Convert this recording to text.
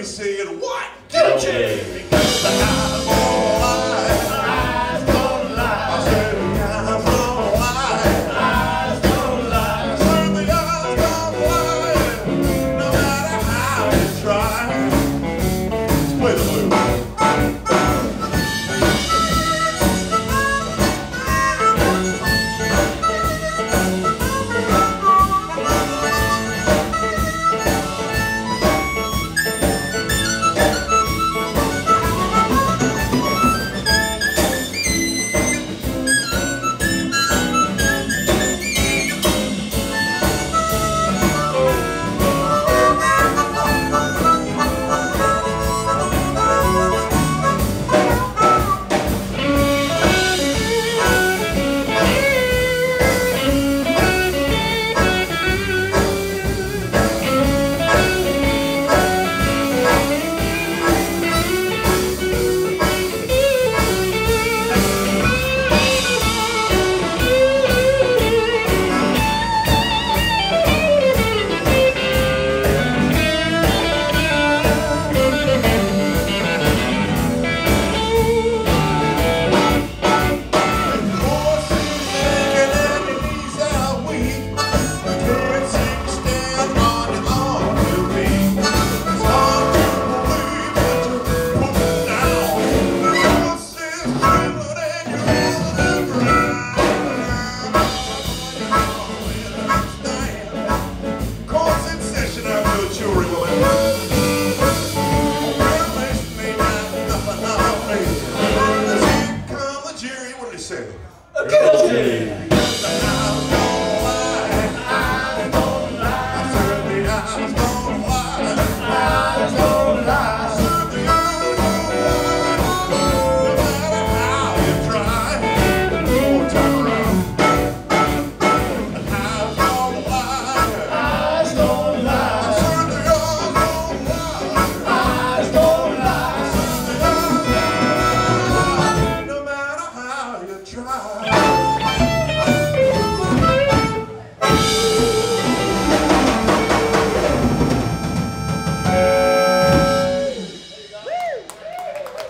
Billy singing, What did you? Oh, because the eyes, don't lie. Eyes don't lie. Eyes don't lie. Eyes don't lie. No matter how you try. Kelsey. Kelsey.